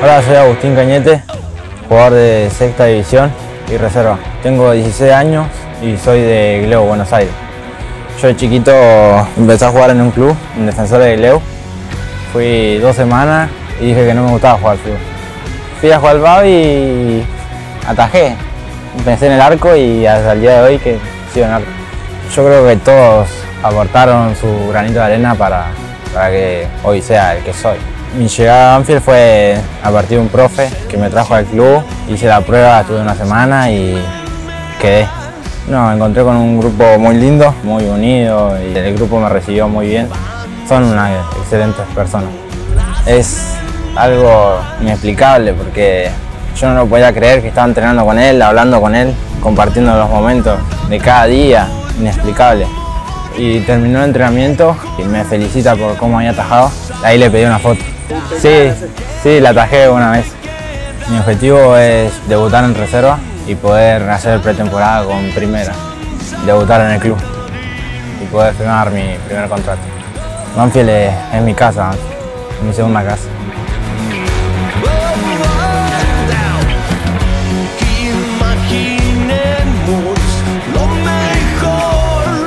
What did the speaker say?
Hola, soy Agustín Cañete, jugador de sexta división y reserva. Tengo 16 años y soy de Gleu, Buenos Aires. Yo de chiquito empecé a jugar en un club, en Defensores de Gleu. Fui dos semanas y dije que no me gustaba jugar al fútbol. Fui a jugar al BAB y atajé. Pensé en el arco y hasta el día de hoy que sigo en arco. Yo creo que todos aportaron su granito de arena para, para que hoy sea el que soy. Mi llegada a Banfield fue a partir de un profe que me trajo al club, hice la prueba, estuve una semana y quedé. No, me encontré con un grupo muy lindo, muy unido y el grupo me recibió muy bien. Son unas excelentes personas. Es algo inexplicable porque yo no lo podía creer que estaba entrenando con él, hablando con él, compartiendo los momentos de cada día, inexplicable. Y terminó el entrenamiento y me felicita por cómo había atajado. Ahí le pedí una foto. Sí, sí, la atajé una vez. Mi objetivo es debutar en reserva y poder hacer pretemporada con primera, debutar en el club y poder firmar mi primer contrato. Banfield es, es mi casa, mi segunda casa.